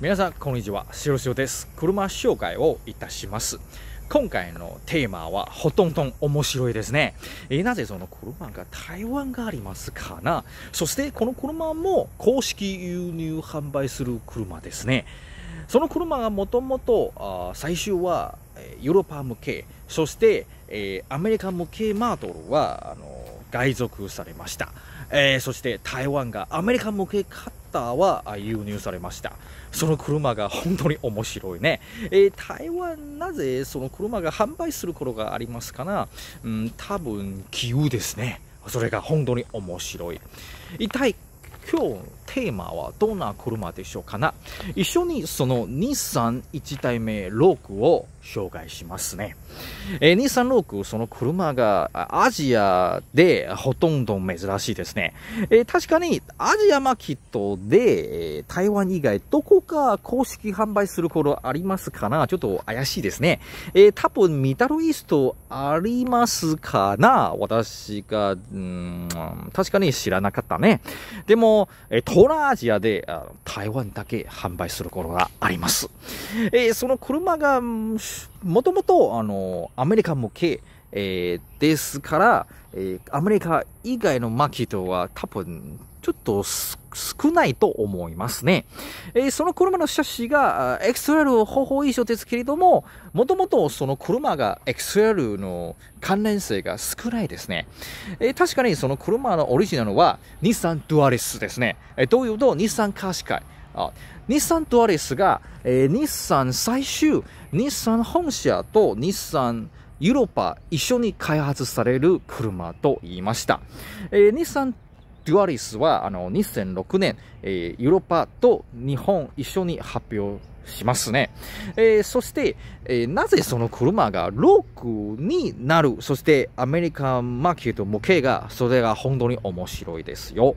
皆さんこんにちはしろしろです車紹介をいたします今回のテーマはほとんど面白いですね。えー、なぜその車が台湾がありますかな？そしてこの車も公式輸入販売する車ですね。その車がもともと最初はヨーロッパ向け、そして、えー、アメリカ向けマートルはあの外属されました。えー、そして台湾がアメリカ向けターは輸入されました。その車が本当に面白いね。えー、台湾なぜその車が販売する頃がありますかな？うん、多分、気雨ですね。それが本当に面白い。一体今日テーマはどんな車でしょうかな一緒にその日産1代目ロークを紹介しますね。えー、日産ローク、その車がアジアでほとんど珍しいですね。えー、確かにアジアマーケットで、え、台湾以外どこか公式販売することありますかなちょっと怪しいですね。えー、多分ミダルイーストありますかな私が、うん、確かに知らなかったね。でも、え東南アジアであの台湾だけ販売することがあります。えー、その車が、もともと、あの、アメリカ向け、えー、ですから、えー、アメリカ以外のマーケットは多分、ちょっと少ないと思いますね。えー、その車のシャシが XL 方法以上ですけれども、もともとその車が XL の関連性が少ないですね。えー、確かにその車のオリジナルは日産ドゥアレスですね。えー、どういうと日産カーシカイ。あ日産ドアレスが、えー、日産最終、日産本社と日産ユーロッパ一緒に開発される車と言いました。えー、日産デュアリスはあの2006年、えー、ユーロッパと日本一緒に発表しますね。えー、そして、えー、なぜその車がロックになる、そしてアメリカンマーケット向けが、それが本当に面白いですよ。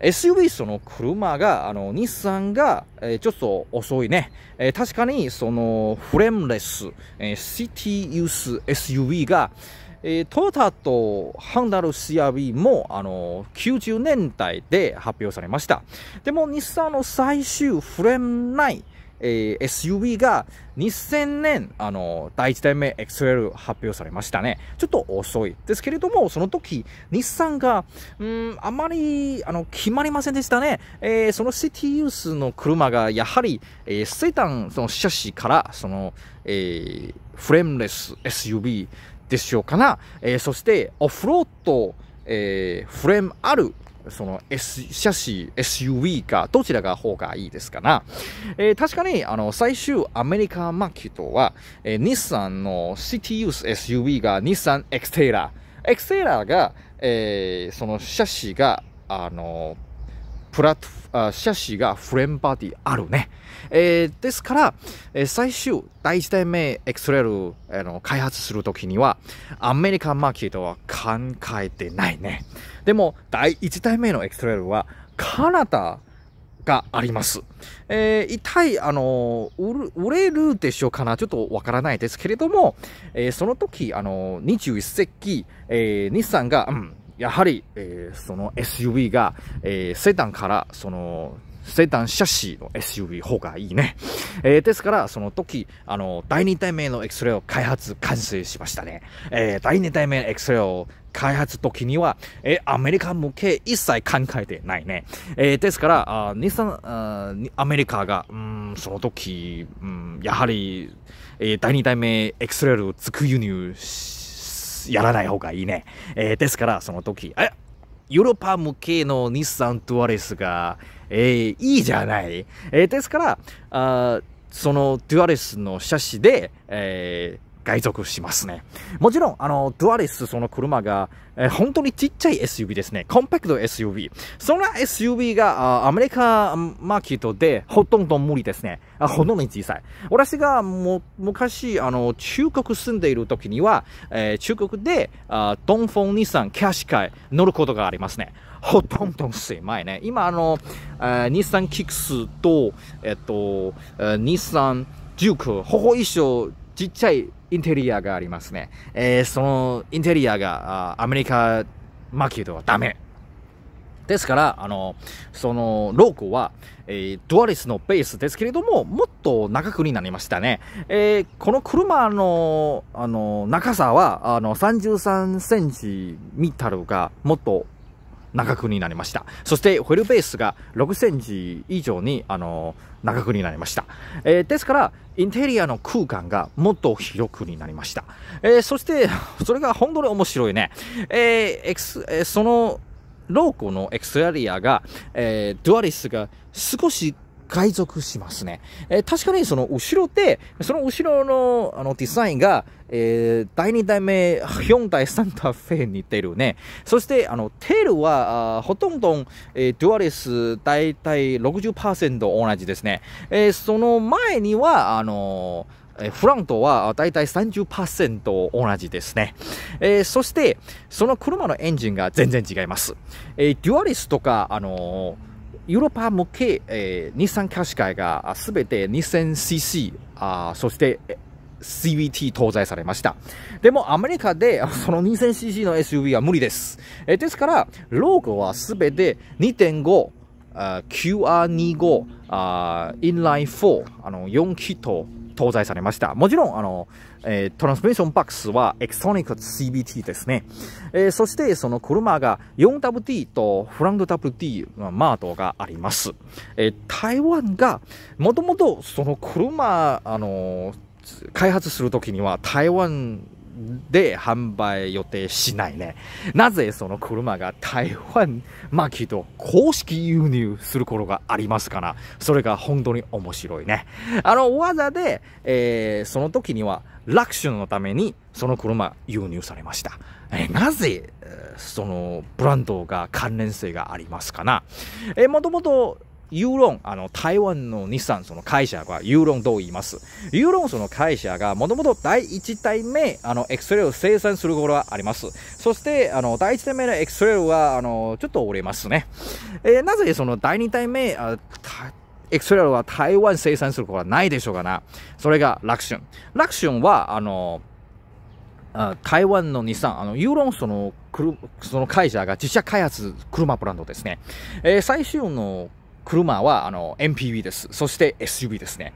SUV その車が、あの、日産が、えー、ちょっと遅いね。えー、確かに、その、フレームレス、えー、シティユース SUV が、えー、トヨタとハンダル CRV も、あの、90年代で発表されました。でも、日産の最終フレーム内、えー、SUV が2000年、あの、第1代目 XL 発表されましたね。ちょっと遅いですけれども、その時、日産が、うん、あまり、あの、決まりませんでしたね。えー、そのシティユースの車が、やはり、えー、セダン、そのシャシから、その、えー、フレームレス SUV でしょうかな。えー、そして、オフロード、えー、フレームあるその S、シャシ SUV か、どちらが方がいいですかな。えー、確かに、あの、最終アメリカマーケットは、えー、日産のシティユース SUV が日産エクテーラー。エクテーラーが、えー、そのシャシが、あの、プラット、あシャシがフレームバディーあるね。えー、ですから、えー、最終、第1代目エクスレル、あの開発するときには、アメリカンマーケットは考えてないね。でも、第1代目のエクスレルは、カナダがあります。えー、一体、あの売、売れるでしょうかな？ちょっとわからないですけれども、えー、その時、あの21世紀、えー、日産が、うんやはり、えー、その SUV が、えー、セダンから、その、セダンシャシーの SUV 方がいいね。えー、ですから、その時、あの、第2代目の X レを開発、完成しましたね。えー、第2代目の X レを開発時には、えー、アメリカ向け一切考えてないね。えー、ですから、あ日産あ、アメリカが、うん、その時、うん、やはり、えー、第2代目 X レをつく輸入し、やらない方がいいね。えー、ですから、その時、えヨーロッパ向けの日産トゥアレスが、えー、いいじゃない。えー、ですから、あそのトゥアレスの車種で、えー、外属しますね。もちろん、あの、ドアレス、その車が、えー、本当にちっちゃい SUV ですね。コンパクト SUV。そんな SUV がアメリカマーケットでほとんど無理ですね。あほとんどに小さい。私がも昔、あの、中国住んでいる時には、えー、中国であドンフォン、日産、キャッシュカイ乗ることがありますね。ほとんど狭いね。今、あの、えー、日産キックスと、えっと、えー、日産ジューク、ほぼ一緒、ちっちゃいインテリアがありますね。えー、そのインテリアがアメリカマーケットはダメ。ですから、あの、その、ローコは、えー、ドアリスのベースですけれども、もっと長くになりましたね。えー、この車の、あの、長さは、あの、33センチミタルがもっと長くになりました。そして、ホイールベースが6センチ以上に、あの、長くになりました。えー、ですから、インテリアの空間がもっと広くになりました。えー、そして、それが本当に面白いね。えー、X、えー、その、ローコのエクステリアが、えー、ドアリスが少し海賊しますね。えー、確かにその後ろで、その後ろのあのデザインが、えー、第2代目、4代サンタフェに似てるね。そして、あの、テールは、あほとんど、えー、デュアレス、だいたい60%同じですね。えー、その前には、あのーえフラントはだいたい30%同じですね。えー、そして、その車のエンジンが全然違います。えー、デュアリスとか、あのーヨーロッパ向け、えー、日産キャシカイがすべて 2000cc、あそして CVT 搭載されました。でもアメリカでその 2000cc の SUV は無理です。えー、ですから、ローグはすべて2.5、QR25、あインライン4、あの4気筒搭載されました。もちろん、あの、えー、トランスミッションバックスはエクソニック CBT ですね。えー、そしてその車が 4WD とフランド WT のマートがあります。えー、台湾がもともとその車、あの開発するときには台湾で販売予定しないね。なぜその車が台湾巻きと公式輸入する頃がありますから、それが本当に面白いね。あの、技で、えー、その時には、ラクションのためにその車輸入されました。え、なぜ、そのブランドが関連性がありますかな。えー、もともとユーロン、あの、台湾の日産その会社がユーロンと言います。ユーロンその会社がもともと第1体目、あの、エクスレルを生産する頃はあります。そして、あの、第1体目のエクスレルは、あの、ちょっと折れますね。えー、なぜその第2体目、あエクスレルは台湾生産することはないでしょうかな。それがラクション。ラクションは、あの、台湾の日産、あの、ユーロンその、その会社が自社開発車ブランドですね。えー、最終の車はあの MPV です。そして SUV ですね。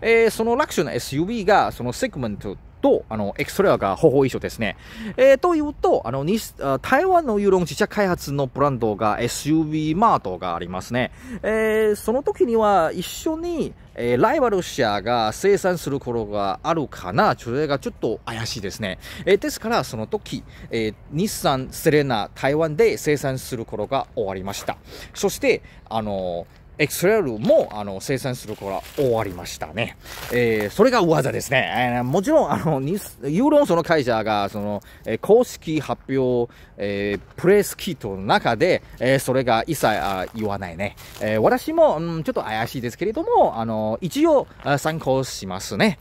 えー、そのラクションの SUV がそのセグメントと、あの、エクストレアがほぼ一緒ですね。えー、というと、あの、に台湾のユーロン自社開発のブランドが SUV マートがありますね。えー、その時には一緒に、えー、ライバル社が生産する頃があるかな、それがちょっと怪しいですね。えー、ですから、その時、えー、日産セレナ台湾で生産する頃が終わりました。そして、あのーエクスレールもあの生産するから終わりましたね。えー、それが技ですね。えー、もちろん、あの、ニスユーロンその会社が、その、えー、公式発表、えー、プレスキットの中で、えー、それが一切あ言わないね。えー、私も、うん、ちょっと怪しいですけれども、あの、一応参考しますね。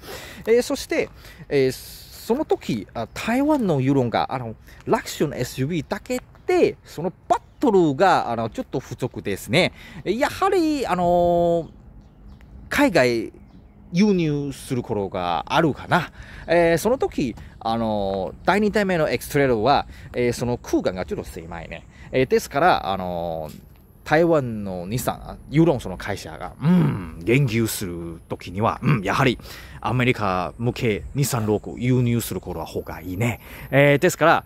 えー、そして、えー、その時、台湾のユーロンが、あの、ラクション SUV だけで、そのバットルが、あの、ちょっと不足ですね。やはり、あの海外輸入する頃があるかな。えー、その時、あの第2体目のエクストレルは、えー、その空間がちょっと狭いね。えー、ですから、あの台湾の日産、ユーロンその会社が、うん、言及するときには、うん、やはりアメリカ向け日産ローク輸入する頃は方がいいね。えー、ですから、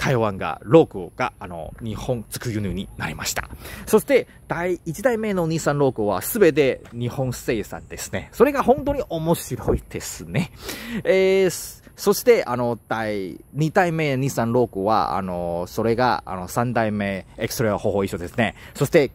台湾が、ロークが、あの、日本作輸入になりました。そして、第1代目の日産ロークは全て日本生産ですね。それが本当に面白いですね。えー、そして、あの、第2代目日産ロークは、あの、それが、あの、3代目エクストレア方法一緒ですね。そして、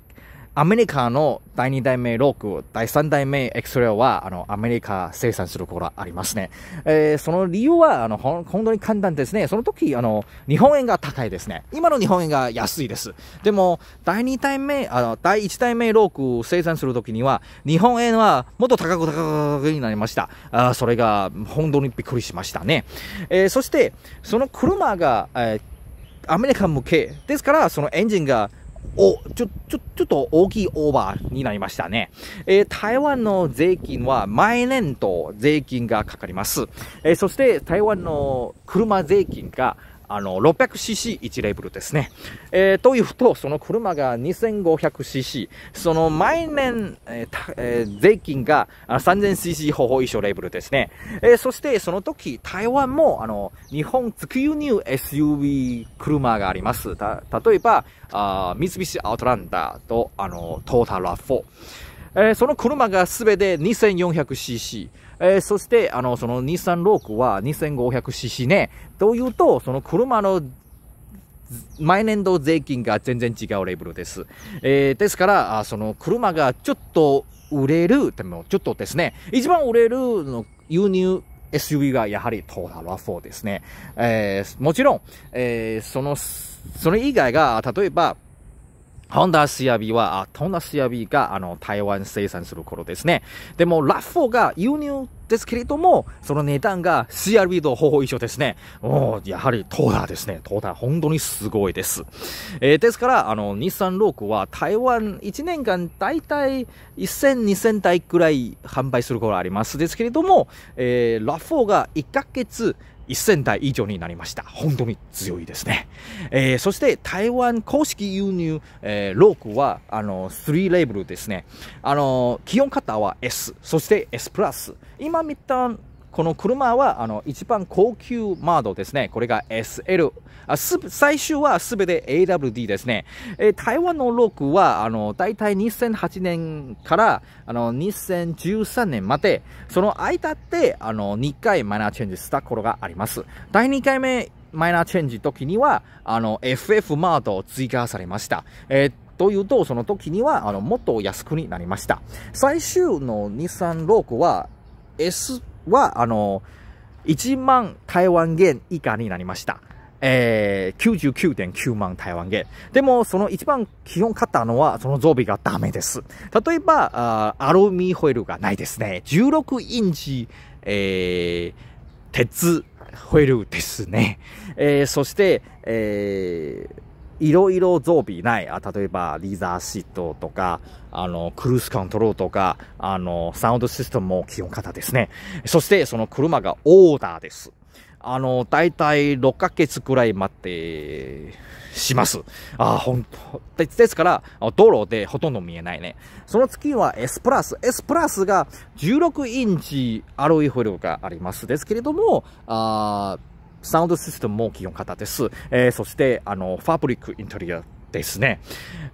アメリカの第2代目ローク、第3代目エクスレオは、あの、アメリカ生産することがありますね。えー、その理由は、あの、本当に簡単ですね。その時、あの、日本円が高いですね。今の日本円が安いです。でも、第2代目、あの、第1代目ローク生産する時には、日本円はもっと高く高くになりました。あそれが、本当にびっくりしましたね。えー、そして、その車が、えー、アメリカ向けですから、そのエンジンがお、ちょ、ちょ、ちょっと大きいオーバーになりましたね。えー、台湾の税金は毎年と税金がかかります。えー、そして台湾の車税金があの、600cc1 レベルですね。えー、というと、その車が 2500cc、その毎年、えーえー、税金が 3000cc 方法以上レベルですね。えー、そしてその時、台湾も、あの、日本特輸入 SUV 車があります。た、例えば、あ三菱アウトランダーと、あの、トータルラ4。えー、その車がすべて 2400cc。えー、そして、あの、その日産ロークは 2500cc ね。というと、その車の毎年度税金が全然違うレベルです。えー、ですから、その車がちょっと売れる、でもちょっとですね、一番売れるの輸入 SUV がやはりトータルラ4ですね。えー、もちろん、えー、その、それ以外が、例えば、ホンダ CRV は、あ、ホンダ CRV が、あの、台湾生産する頃ですね。でも、ラフォーが輸入ですけれども、その値段が CRV とほぼ一緒ですね。おやはりトーダーですね。トーダー本当にすごいです。えー、ですから、あの、日産ロークは台湾1年間だいたい1000、2000台くらい販売する頃ありますですけれども、えー、ラフォーが1ヶ月1000台以上になりました。本当に強いですね。えー、そして台湾公式輸入、えー、ロークは、あの、3レーブルですね。あの、気温型は S、そして S プラス。今見たこの車は、あの、一番高級モードですね。これが SL。あす最終はすべて AWD ですね。えー、台湾のロークは、あの、大体2008年から、あの、2013年まで、その間って、あの、2回マイナーチェンジした頃があります。第2回目、マイナーチェンジ時には、あの、FF マードを追加されました。えーというと、その時には、あの、もっと安くになりました。最終の日産ロークは、S は、あの、1万台湾元以下になりました。えー、99.9万台湾元。でも、その一番基本買ったのは、その増備がダメです。例えば、アルミホイルがないですね。16インチ、えー、鉄ホイルですね。えー、そして、えー、いろいろ増備ない。あ例えば、リーザーシートとか、あの、クルースコントロールとか、あの、サウンドシステムも基本型ですね。そして、その車がオーダーです。あの、だいたい6ヶ月くらい待って、します。あ、ほんと。ですから、道路でほとんど見えないね。その次は S プラス。S プラスが16インチアロイホルがあります。ですけれども、あサウンドシステムも基本型です。えー、そして、あの、ファブリックインテリアですね。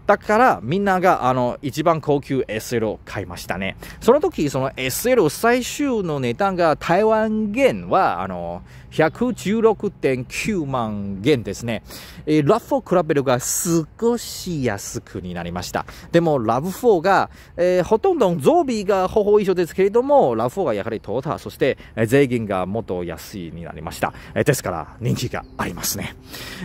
だから、みんなが、あの、一番高級 SL を買いましたね。その時、その SL 最終の値段が台湾元は、あの、116.9万元ですね。えー、ラフォー比べるが少し安くになりました。でも、ラブ4が、えー、ほとんどゾービーがほぼ一緒ですけれども、ラブ4がやはりトータ、そして、税金がもっと安いになりました。えー、ですから、人気がありますね。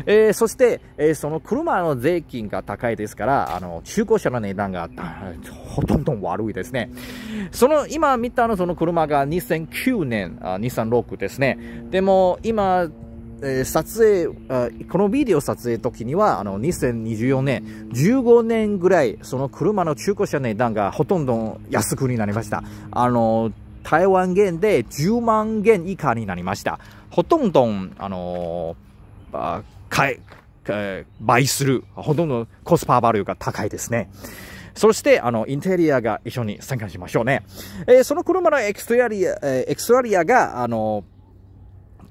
えー、そして、えー、その車の税金金が高いですから、あの、中古車の値段がほとんど悪いですね。その、今見たのその車が2009年、あ236ですね。でも、今、えー、撮影、このビデオ撮影時には、あの、2024年、15年ぐらい、その車の中古車値段がほとんど安くになりました。あの、台湾元で10万元以下になりました。ほとんど、あのあ、買い、倍する、ほとんどコスパバリューが高いですね。そして、あの、インテリアが一緒に参加しましょうね。えー、その車のエクストリア、えー、エクストリアが、あの、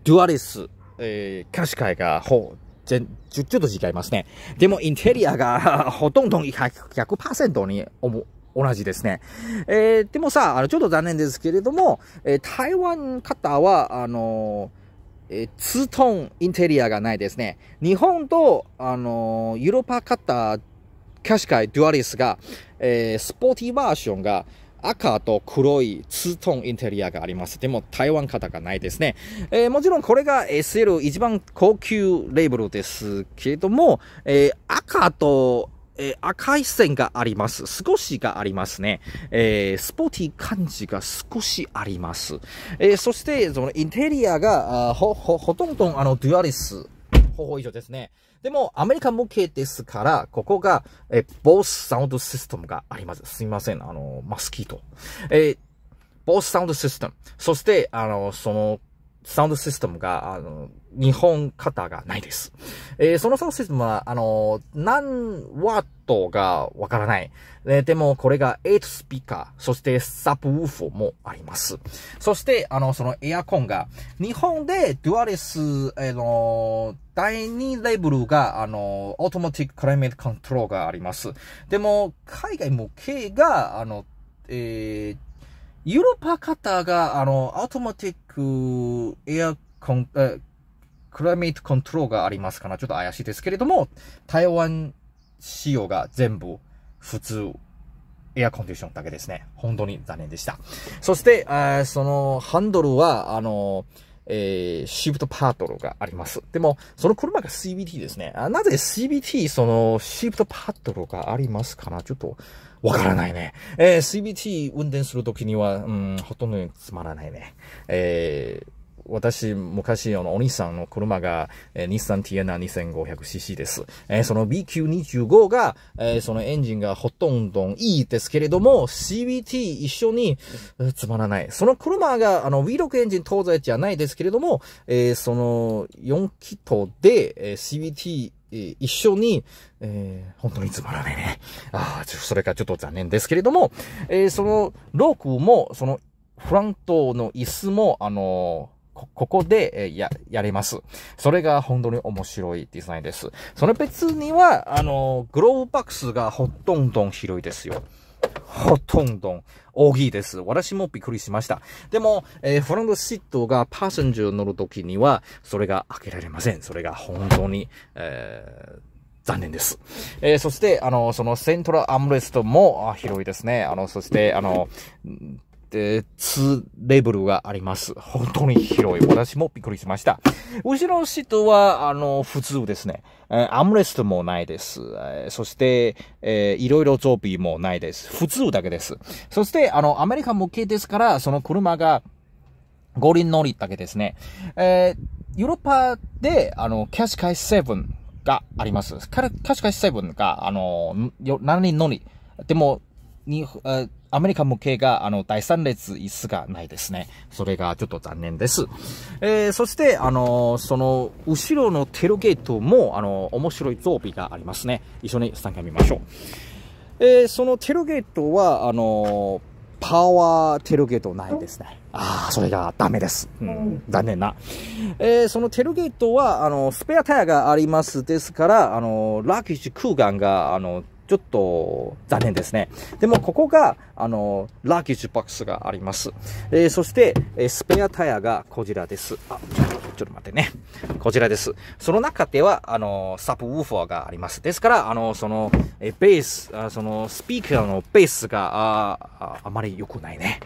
ドゥアリス、えー、キャシカイが、ほう、ちょちょっと違いますね。でも、インテリアが ほとんど 100%, 100に同じですね。えー、でもさ、あの、ちょっと残念ですけれども、えー、台湾方は、あのえ、ツートーンインテリアがないですね。日本と、あのヨーロッパ方キャシカイデュアリスが、えー、スポーティーバージョンが赤と黒いツートーンインテリアがあります。でも台湾型がないですね。えー、もちろんこれが SL 一番高級レーベルですけれども、えー、赤とえー、赤い線があります。少しがありますね。えー、スポーティー感じが少しあります。えー、そして、そのインテリアが、ほ、ほ、ほとんどあの、デュアリス、方法以上ですね。でも、アメリカ向けですから、ここが、え、ボースサウンドシステムがあります。すいません。あの、マスキート。えボースサウンドシステム。そして、あの、その、サウンドシステムが、あの、日本型がないです。えー、そのサウンドシステムは、あの、何ワットがわからない。えー、でも、これが8スピーカー、そしてサブウーフォもあります。そして、あの、そのエアコンが、日本でデュアリス、えー、の、第2レベルが、あの、 automatic climate control があります。でも、海外向けが、あの、えー、ユーロッパ型が、あの、アウトマティックエアコン、え、 climate control がありますから、ちょっと怪しいですけれども、台湾仕様が全部普通、エアコンディションだけですね。本当に残念でした。そして、そのハンドルは、あの、えー、シフトパートルがあります。でも、その車が CBT ですね。あなぜ CBT、その、シフトパートルがありますかな？ちょっと、わからないね。えー、CBT 運転するときには、うん、ほとんどつまらないね。えー私、昔、あの、お兄さんの車が、えー、日産ティエナ 2500cc です。えー、その BQ25 が、えー、そのエンジンがほとんどいいですけれども、CBT 一緒に、つまらない。その車が、あの、V6 エンジン搭載じゃないですけれども、えー、その、4気筒で、えー、CBT 一緒に、えー、本当につまらないね。ああ、それかちょっと残念ですけれども、えー、その、ロークも、その、フラントの椅子も、あのこ、ここで、えや、やれます。それが本当に面白いデザインです。その別には、あの、グローブバックスがほとんど広いですよ。ほとんど大きいです。私もびっくりしました。でも、えー、フロントシートがパーセンジャー乗るときには、それが開けられません。それが本当に、えー残念です。えー、そして、あの、そのセントラアームレストも広いですね。あの、そして、あの、で、2レベルがあります。本当に広い。私もびっくりしました。後ろのシートは、あの、普通ですね。えアムレストもないです。そして、えー、いろいろ装備もないです。普通だけです。そして、あの、アメリカ向けですから、その車が五輪乗りだけですね。えー、ヨーロッパで、あの、キャッシュカイ7があります。キャッシュカイ7が、あの、7人乗り。でも、に、アメリカ向けが、あの、第三列椅子がないですね。それがちょっと残念です。えー、そして、あの、その、後ろのテロゲートも、あの、面白い装備がありますね。一緒に参加見ましょう。えー、そのテロゲートは、あの、パワーテロゲートないですね。ああ、それがダメです。うん、残念な。えー、そのテロゲートは、あの、スペアタイヤがありますですから、あの、ラッキッシュ空間が、あの、ちょっと残念ですね。でもここが、あの、ラーキッジボックスがあります。えー、そして、えー、スペアタイヤがこちらです。あ、ちょっと待ってね。こちらです。その中では、あの、サブウーファーがあります。ですから、あの、その、えベース、あその、スピーカーのベースが、あああまり良くないね。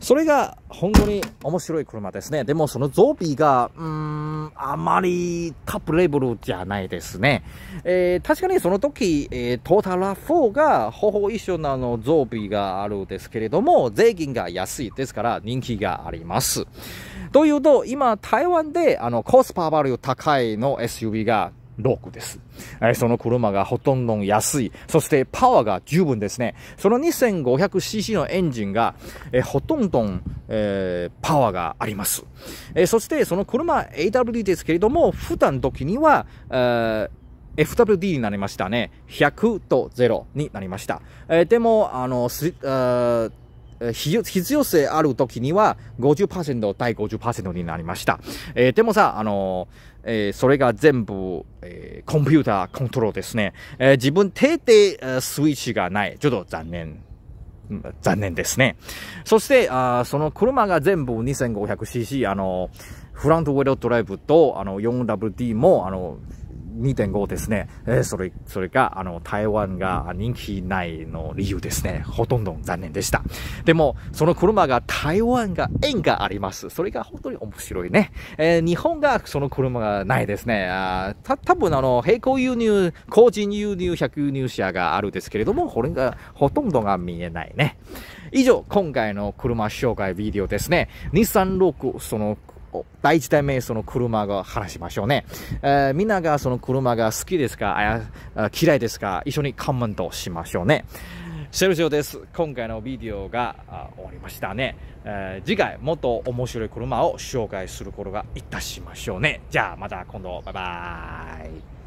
それが本当に面白い車ですね。でもそのゾービーが、うーん、あまりタップレベルじゃないですね。えー、確かにその時、えー、トータラ4がほぼ一緒なのゾービーがあるんですけれども、税金が安いですから人気があります。というと、今台湾であのコスパバリュー高いの SUV が6です。えその車がほとんど安い。そしてパワーが十分ですね。その 2500cc のエンジンが、えほとんど、えー、パワーがあります。えそしてその車 AWD ですけれども、普段時には、えー FWD になりましたね。100と0になりました。えー、でも、あの、必要性ある時には50%対50%になりました。えー、でもさ、あのえー、それが全部、え、コンピューターコントロールですね。え、自分手でスイッチがない。ちょっと残念。残念ですね。そして、あその車が全部 2500cc、あの、フラントウェルドライブと、あの、4WD も、あの、2.5ですね。え、それ、それが、あの、台湾が人気ないの理由ですね。ほとんど残念でした。でも、その車が台湾が縁があります。それが本当に面白いね。えー、日本がその車がないですね。あた、多分あの、並行輸入、個人輸入、100輸入車があるですけれども、これがほとんどが見えないね。以上、今回の車紹介ビデオですね。日産6、その第一代目その車が話しましょうね。えー、みんながその車が好きですか？嫌いですか？一緒にコメントしましょうね。シェルジョです。今回のビデオが終わりましたね、えー、次回もっと面白い車を紹介することがいたしましょうね。じゃあまた今度。バイバイ。